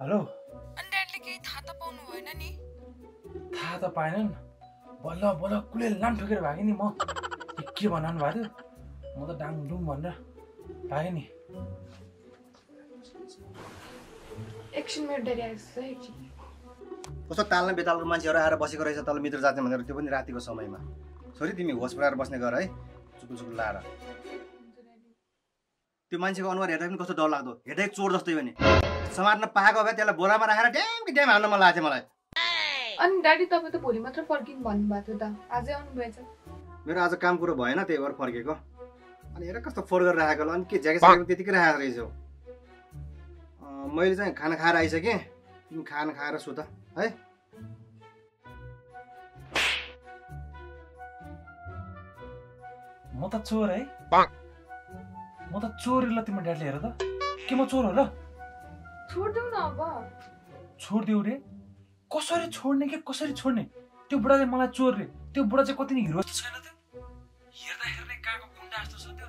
Hello. अनि ड्याडीले केही थाहा त पाउनु भएन नि। थाहा त पाएनन्। बल्ल बल्ल कुले लाम ठोकेर भागेँ नि म। के भन्नु भएको थियो म त डाङ डुङ भनेर भागेँ नि। एकछिन मेरो ड्याडी आएछ है एकछिन। कस्तो ताल्ने बेतालको मान्छेहरू आएर बसेको रहेछ तल मित्र जाति भनेर त्यो पनि रातिको समयमा। छोरी तिमी होस पुऱ्याएर बस्ने गर है। चुकु चुकु लाएर। त्यो मान्छेको अनुहार हेर्दा पनि कस्तो डर लाग्दो। हेर्दै चोर जस्तै हो नि। समात्न पाएको भए त्यसलाई बोरामा राखेर ड्याम कि ड्याम हाल्न मन लागेको थियो मलाई। अनि ड्याडी तपाईँ त भोलि मात्र फर्किनु भन्नुभएको थियो त। आजै आउनु भएछ मेरो आज काम कुरो भएन त्यही भएर फर्केको। अनि हेर कस्तो फोहोर गरेर राखेको होला। अनि के ज्याकेट स्याकेट त्यतिकै राखेको रहेछौ अँ, मैले चाहिँ खाना खाएर आइसकेँ। तिमी खाना खाएर सुत है? म त चोर है। म त चोर ल तिम्रो ड्याडीले हेर त। के म चोर हो र छोडिदिउँ न अब। छोडिदिउ रे? कसरी छोड्ने के कसरी छोड्ने? त्यो बुढा चाहिँ मलाई चोर रे त्यो बुढा चाहिँ कति नै हिरो जस्तो छैन त्यो। हेर्दाखेरि नै कहाँको गुन्डा जस्तो छ त्यो।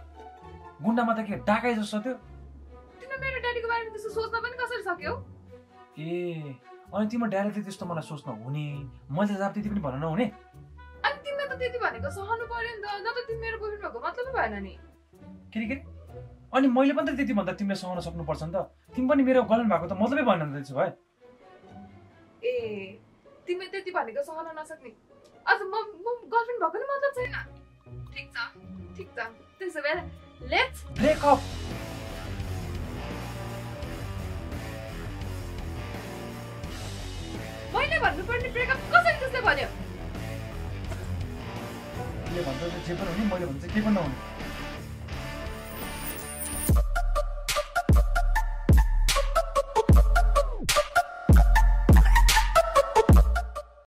गुन्डामा त के डाकाइ जस्तो त्यो। तिमीले मेरो ड्याडीको बारेमा त्यस्तो सोच्न पनि कसरी सक्यौ? ए अनि तिम्रो ड्याडीले त्यस्तो मलाई सोच्न हुने। मैले त त्यति पनि भन्न नहुने। अनि तिमीले त त्यति भनेको सहनु पर्यो नि त। न त तिमी मेरो बोयफ्रेन्ड भएको मतलबै भएन नि। के अरे के अरे? अनि मैले पनि त त्यति भन्दा तिमीले सहन सक्नुपर्छ नि त। तिमी पनि मेरो गर्लफ्रेन्ड भएको त मतलबै भएन नि त्यसो भए ए तिमीले त्यति भनेको सहन नसक्ने। अझ म म गर्लफ्रेन्ड भएको नि मतलब छैन। ठिक छ ठिक छ। त्यसो भए लेट्स ब्रेकअप मैले भन्नुपर्ने ब्रेकअप कसरी त्यसले भन्यो? तिमीले भन्छ जे पनि हुने मैले भन्छ केही पनि नहुने।